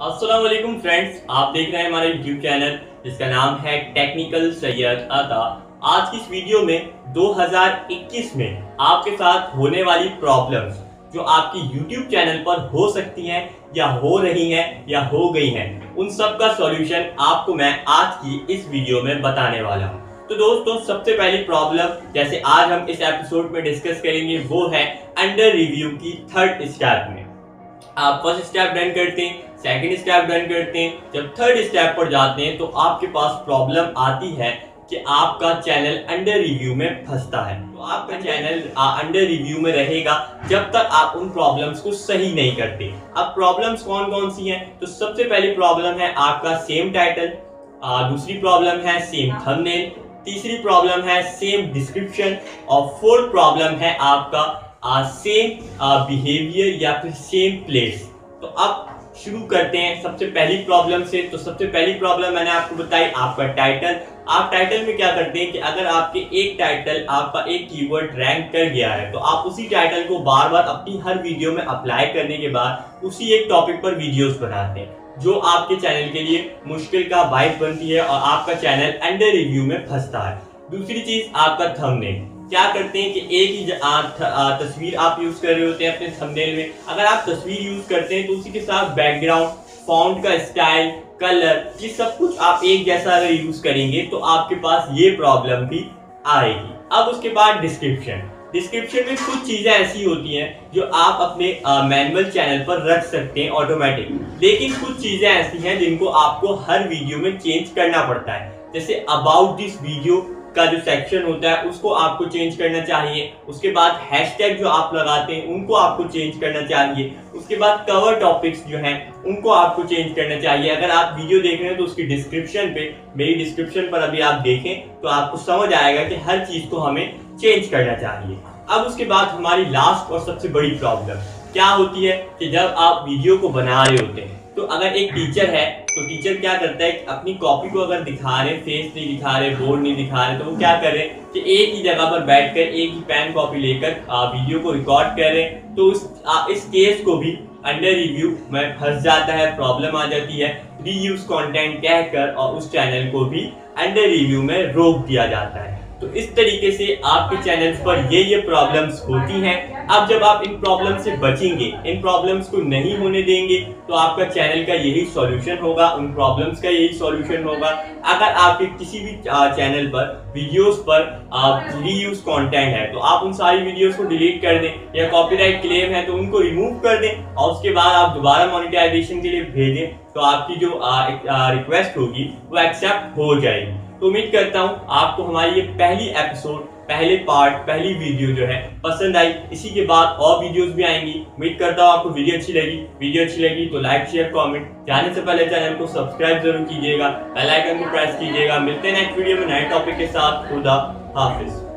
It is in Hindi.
वालेकुम फ्रेंड्स आप देख रहे हैं हमारा यूट्यूब चैनल जिसका नाम है टेक्निकल सैयद अता आज की इस वीडियो में 2021 में आपके साथ होने वाली प्रॉब्लम्स जो आपकी यूट्यूब चैनल पर हो सकती हैं, या हो रही हैं, या हो गई हैं, उन सब का सॉल्यूशन आपको मैं आज की इस वीडियो में बताने वाला हूँ। तो दोस्तों, सबसे पहली प्रॉब्लम जैसे आज हम इस एपिसोड में डिस्कस करेंगे, वो है अंडर रिव्यू की थर्ड स्टेप में। आप फ़र्स्ट स्टेप डन करते हैं सेकंड स्टेप डन करते हैं। जब थर्ड स्टेप पर जाते हैं तो आपके पास प्रॉब्लम आती है कि आपका चैनल अंडर रिव्यू में फंसता है। तो आपका चैनल अंडर रिव्यू में रहेगा जब तक आप उन प्रॉब्लम्स को सही नहीं करते। अब प्रॉब्लम्स कौन कौन सी हैं? तो सबसे पहली प्रॉब्लम है आपका सेम टाइटल दूसरी प्रॉब्लम है सेम थंबनेल तीसरी प्रॉब्लम है सेम डिस्क्रिप्शन और फोर्थ प्रॉब्लम है आपका सेम बिहेवियर या फिर सेम प्लेस तो अब शुरू करते हैं सबसे पहली प्रॉब्लम से। तो सबसे पहली प्रॉब्लम मैंने आपको बताई, आपका टाइटल आप टाइटल में क्या करते हैं कि अगर आपके एक टाइटल आपका एक कीवर्ड रैंक कर गया है तो आप उसी टाइटल को बार बार अपनी हर वीडियो में अप्लाई करने के बाद उसी एक टॉपिक पर वीडियोस बनाते हैं, जो आपके चैनल के लिए मुश्किल का बाइस बनती है और आपका चैनल अंडर रिव्यू में फंसता है। दूसरी चीज़ आपका थंबनेल क्या करते हैं कि एक ही तस्वीर आप यूज़ कर रहे होते हैं अपने थंबनेल में। अगर आप तस्वीर यूज़ करते हैं तो उसी के साथ बैकग्राउंड फॉन्ट का स्टाइल कलर ये सब कुछ आप एक जैसा अगर यूज़ करेंगे तो आपके पास ये प्रॉब्लम भी आएगी। अब उसके बाद डिस्क्रिप्शन डिस्क्रिप्शन में कुछ चीज़ें ऐसी होती हैं जो आप अपने मैनुअल चैनल पर रख सकते हैं ऑटोमेटिक लेकिन कुछ चीज़ें ऐसी हैं जिनको आपको हर वीडियो में चेंज करना पड़ता है। जैसे अबाउट दिस वीडियो का जो सेक्शन होता है, उसको आपको चेंज करना चाहिए। उसके बाद हैशटैग जो आप लगाते हैं, उनको आपको चेंज करना चाहिए। उसके बाद कवर टॉपिक्स जो हैं, उनको आपको चेंज करना चाहिए। अगर आप वीडियो देख रहे हैं तो उसकी डिस्क्रिप्शन पे, मेरी डिस्क्रिप्शन पर अभी आप देखें तो आपको समझ आएगा कि हर चीज़ को हमें चेंज करना चाहिए। अब उसके बाद हमारी लास्ट और सबसे बड़ी प्रॉब्लम क्या होती है कि जब आप वीडियो को बना रहे होते हैं तो अगर एक टीचर है तो टीचर क्या करता है अपनी कॉपी को अगर दिखा रहे फेस नहीं दिखा रहे बोर्ड नहीं दिखा रहे तो वो क्या करें कि एक ही जगह पर बैठकर एक ही पेन कॉपी लेकर वीडियो को रिकॉर्ड करें। तो उस आ, इस केस को भी अंडर रिव्यू में फंस जाता है प्रॉब्लम आ जाती है। रीयूज कंटेंट कहकर और उस चैनल को भी अंडर रिव्यू में रोक दिया जाता है। तो इस तरीके से आपके चैनल पर ये ये प्रॉब्लम्स होती हैं। अब जब आप इन प्रॉब्लम से बचेंगे, इन प्रॉब्लम्स को नहीं होने देंगे तो आपका चैनल का यही सॉल्यूशन होगा, उन प्रॉब्लम्स का यही सॉल्यूशन होगा। अगर आपके किसी भी चैनल पर वीडियोस पर रीयूज कंटेंट है तो आप उन सारी वीडियोस को डिलीट कर दें, या कॉपीराइट क्लेम है तो उनको रिमूव कर दें, और उसके बाद आप दोबारा मोनिटाइजेशन के लिए भेजें तो आपकी जो रिक्वेस्ट होगी, वो एक्सेप्ट हो जाएगी। तो उम्मीद करता हूँ आपको हमारी ये पहली एपिसोड पहले पार्ट पहली वीडियो जो है पसंद आई। इसी के बाद और वीडियोस भी आएँगी। उम्मीद करता हूँ आपको वीडियो अच्छी लगी। वीडियो अच्छी लगी तो लाइक शेयर कमेंट जाने से पहले चैनल को सब्सक्राइब ज़रूर कीजिएगा। बेल आइकन को प्रेस कीजिएगा। मिलते हैं नेक्स्ट वीडियो में नए टॉपिक के साथ। खुदा हाफिज।